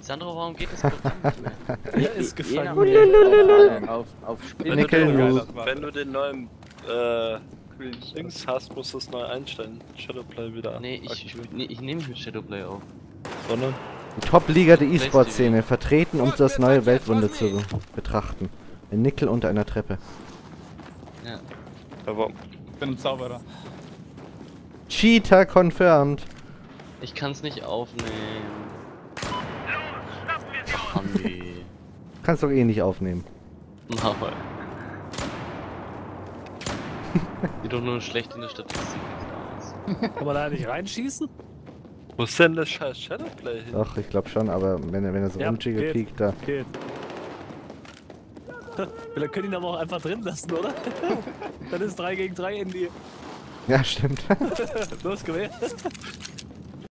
Sandro, warum geht das Programm nicht mehr? Er ist gefangen. Auf, auf Wenn Nickel. du, wenn du den neuen äh, Dings hast, musst du es neu einstellen. Shadowplay wieder Nee, ich, nee, ich nehme mit Shadowplay auf. Sondern Die Top-Liga der E-Sport-Szene, vertreten, um das neue Weltwunder zu betrachten. Ein Nickel unter einer Treppe. Ja. aber Ich bin ein Zauberer. Cheater confirmed. Ich kann's nicht aufnehmen. Nee. Kannst doch eh nicht aufnehmen. Maul. Sieht doch nur schlecht in der Statistik aus. Kann man da nicht reinschießen? wo ist denn das scheiß Shadowplay hin? Doch, ich glaube schon, aber wenn er, wenn er so Ja, rumjiggelt, geht. piekt da. Geht. Vielleicht können ihn aber auch einfach drin lassen, oder? Dann ist 3 gegen 3 in die. Ja, stimmt. Los, komm her.